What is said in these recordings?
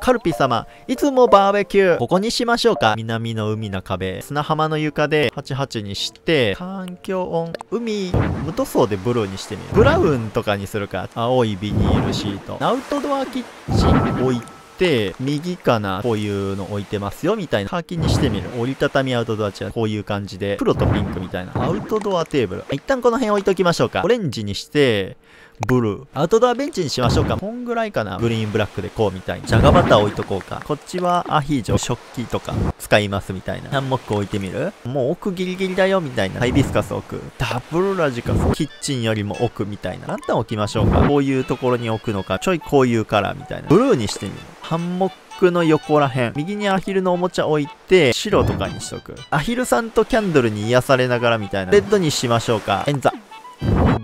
カルピ様、いつもバーベキュー。ここにしましょうか。南の海の壁。砂浜の床で88にして、環境音、海、無塗装でブルーにしてみる。ブラウンとかにするか。青いビニールシート。アウトドアキッチン置いて、右かな、こういうの置いてますよ、みたいな。カーキにしてみる。折りたたみアウトドアチェア。こういう感じで、黒とピンクみたいな。アウトドアテーブル。一旦この辺置いときましょうか。オレンジにして、ブルー。アウトドアベンチにしましょうか。こんぐらいかな。グリーンブラックでこうみたいに。じゃがバター置いとこうか。こっちはアヒージョ、食器とか使いますみたいな。ハンモック置いてみる？もう奥ギリギリだよみたいな。ハイビスカス置く。ダブルラジカス。キッチンよりも奥みたいな。ランタン置きましょうか。こういうところに置くのか。ちょいこういうカラーみたいな。ブルーにしてみる。ハンモックの横らへん。右にアヒルのおもちゃ置いて、白とかにしとく。アヒルさんとキャンドルに癒されながらみたいな。レッドにしましょうか。演座。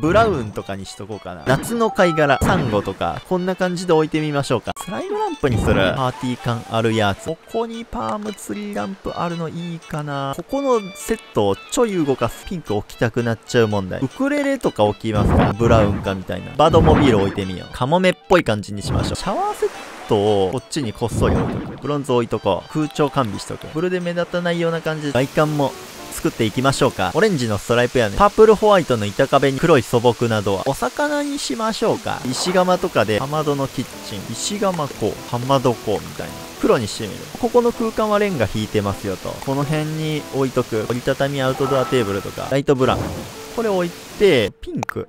ブラウンとかにしとこうかな。夏の貝殻、サンゴとか、こんな感じで置いてみましょうか。スライムランプにする。パーティー感あるやつ。ここにパームツリーランプあるのいいかな。ここのセットをちょい動かす。ピンク置きたくなっちゃう問題。ウクレレとか置きますか？ブラウンかみたいな。バドモビール置いてみよう。カモメっぽい感じにしましょう。シャワーセットをこっちにこっそり置いとく。ブロンズ置いとこう。空調完備しとく。フルで目立たないような感じで外観も作っていきましょうか。オレンジのストライプやね。パープルホワイトの板壁に黒い素朴などは。お魚にしましょうか。石窯とかで、かまどのキッチン。石窯こう、かまどこうみたいな。黒にしてみる。ここの空間はレンガ引いてますよと。この辺に置いとく。折りたたみアウトドアテーブルとか、ライトブラウン。これ置いて、ピンク。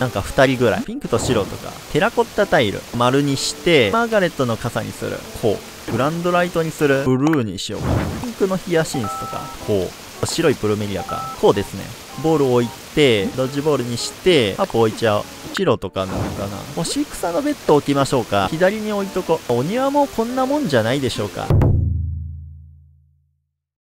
なんか2人ぐらい。ピンクと白とか。テラコッタタイル。丸にして、マーガレットの傘にする。こう。グランドライトにする。ブルーにしようか。ピンクのヒヤシンスとか。こう。白いプルメリアか。こうですね。ボールを置いて、ドッジボールにして、カップ置いちゃう。白とかなのかな。干し草のベッド置きましょうか。左に置いとこう。お庭もこんなもんじゃないでしょうか。